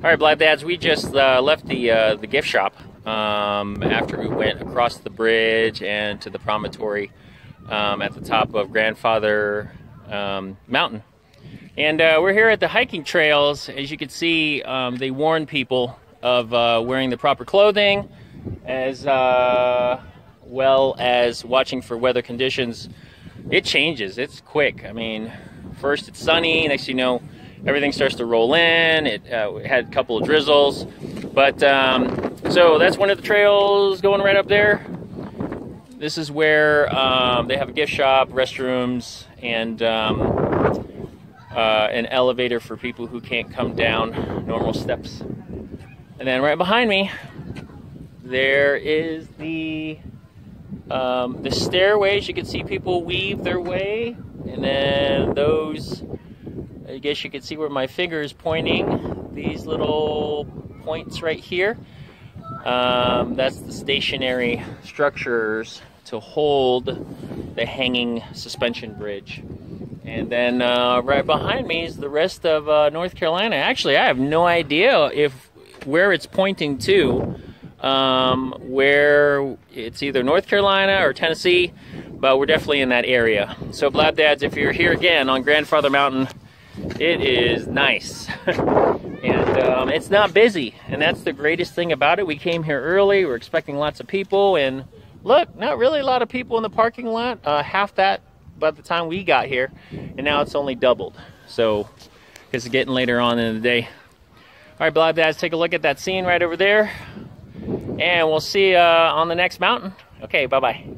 All right, Blab Dads, we just uh, left the uh, the gift shop um, after we went across the bridge and to the promontory um, at the top of Grandfather um, Mountain. And uh, we're here at the hiking trails. As you can see, um, they warn people of uh, wearing the proper clothing as uh, well as watching for weather conditions. It changes, it's quick. I mean, first it's sunny, next you know, everything starts to roll in. It uh, had a couple of drizzles, but um, so that's one of the trails going right up there. This is where um, they have a gift shop, restrooms, and um, uh, an elevator for people who can't come down normal steps. And then right behind me, there is the um, the stairways. You can see people weave their way, and then those I guess you can see where my finger is pointing. These little points right here. Um, that's the stationary structures to hold the hanging suspension bridge. And then uh, right behind me is the rest of uh, North Carolina. Actually, I have no idea if where it's pointing to, um, where it's either North Carolina or Tennessee, but we're definitely in that area. So, Blab Dads, if you're here again on Grandfather Mountain, it is nice. and um, it's not busy. And that's the greatest thing about it. We came here early. We're expecting lots of people. And look, not really a lot of people in the parking lot. Uh, half that by the time we got here. And now it's only doubled. So it's getting later on in the day. All right, Blab Dads, take a look at that scene right over there. And we'll see uh, on the next mountain. Okay, bye-bye.